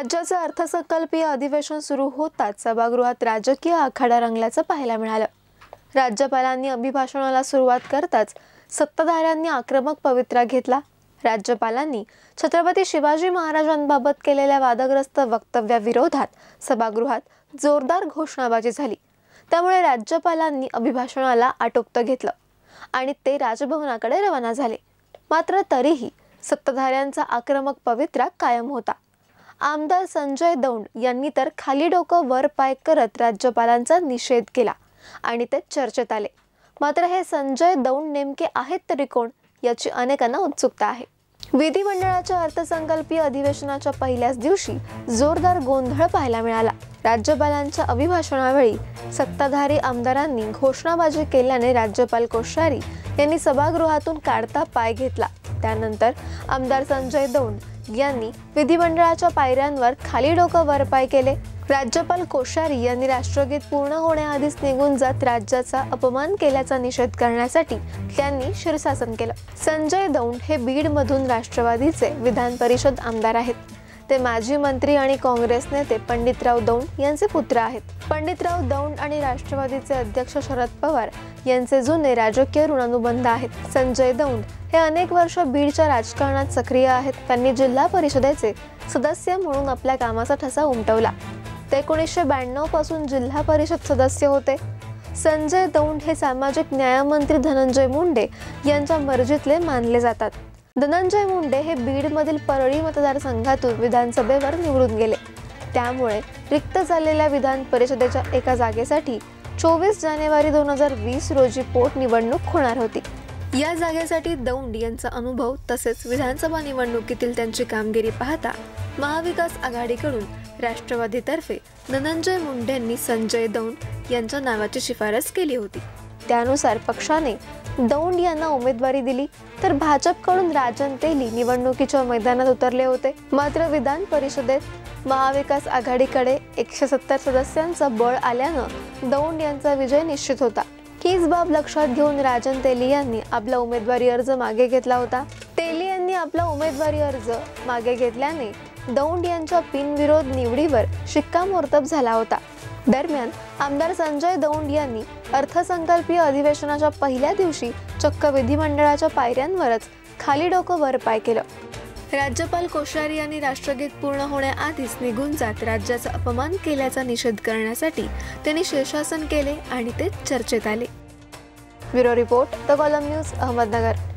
राज्याचं अर्थसंकल्पीय अधिवेशन सुरू होताच सभागृहात राजकीय आखाडा रंगल्याचं पाहायला मिळालं. राज्यपालांनी अभिभाषणाला सुरुवात करताच सत्ताधाऱ्यांनी आक्रमक पवित्रा घेतला. राज्यपालांनी छत्रपती शिवाजी महाराजांबाबत केलेल्या वादग्रस्त वक्तव्याविरोधात सभागृहात जोरदार घोषणाबाजी झाली. त्यामुळे राज्यपालांनी अभिभाषणाला आटोपतं घेतलं आणि ते राजभवनाकडे रवाना झाले. मात्र तरीही सत्ताधाऱ्यांचा आक्रमक पवित्रा कायम होता. आमदार संजय दौंड यांनी तर खाली डोकं वर पाय करत राज्यपालांचा निषेध केला आणि ते चर्चेत आले. मात्र हे संजय दौंड नेमके आहेत तरी कोण याची अनेकांना उत्सुकता आहे. विधिमंडळाच्या अर्थसंकल्पीय अधिवेशनाच्या पहिल्याच दिवशी जोरदार गोंधळ पाहायला मिळाला. राज्यपालांच्या अभिभाषणावेळी सत्ताधारी आमदारांनी घोषणाबाजी केल्याने राज्यपाल कोश्यारी यांनी सभागृहातून काढता पाय घेतला. त्यानंतर आमदार संजय दौंड यांनी विधिमंडळाच्या पायऱ्यांवर खाली डोकं वरपाय केले. राज्यपाल कोश्यारी यांनी राष्ट्रगीत पूर्ण होण्याआधीच निघून जात राज्याचा अपमान केल्याचा निषेध करण्यासाठी त्यांनी शीर्षासन केलं. संजय दौंड हे बीडमधून राष्ट्रवादीचे विधान परिषद आमदार आहेत. ते माजी मंत्री आणि काँग्रेस नेते पंडितराव दौंड यांचे पुत्र आहेत. पंडितराव दौंड आणि राष्ट्रवादीचे अध्यक्ष शरद पवार यांचे जुने राजकीय ऋणानुबंध आहेत. संजय दौंड हे अनेक वर्ष बीडच्या राजकारणात सक्रिय आहेत. त्यांनी जिल्हा परिषदेचे सदस्य म्हणून आपल्या कामाचा ठसा उमटवला. ते एकोणीसशे ब्याण्णवपासून जिल्हा परिषद सदस्य होते. संजय दौंड हे सामाजिक न्यायमंत्री धनंजय मुंडे यांच्या मर्जीतले मानले जातात. धनंजय मुंडे हे बीडमधील परळी मतदारसंघातून विधानसभेवर निवडून गेले. त्यामुळे रिक्त झालेल्या विधान परिषदेच्या एका जागेसाठी चोवीस जानेवारी दोन हजार वीस रोजी पोटनिवडणूक होणार होती. या जागेसाठी दौंड यांचा अनुभव तसेच विधानसभा निवडणुकीतील त्यांची कामगिरी पाहता महाविकास आघाडीकडून राष्ट्रवादीतर्फे धनंजय मुंडेंनी संजय दौंड यांच्या नावाची शिफारस केली होती. त्यानुसार पक्षाने दौंड यांना उमेदवारी दिली तर भाजपकडून राजन तेली निवडणुकीच्या मैदानात उतरले होते. मात्र विधान परिषदेत महाविकास आघाडीकडे एकशे सत्तर सदस्यांचं बळ आल्यानं दौंड यांचा विजय निश्चित होता. हीच बाब लक्षात घेऊन राजन तेली यांनी आपला उमेदवारी अर्ज मागे घेतला होता. तेली यांनी आपला उमेदवारी अर्ज मागे घेतल्याने दौंड यांच्या पिनविरोध निवडीवर शिक्कामोर्तब झाला होता. दरम्यान आमदार संजय दौंड यांनी अर्थसंकल्पीय अधिवेशनाच्या पहिल्या दिवशी चक्क विधिमंडळाच्या पायऱ्यांवरच खाली डोकं वर पाय केलं. राज्यपाल कोश्यारी यांनी राष्ट्रगीत पूर्ण होण्याआधीच निघून जात राज्याचा अपमान केल्याचा निषेध करण्यासाठी त्यांनी शीर्षासन केले आणि ते चर्चेत आले. Bureau report the column news Ahmednagar.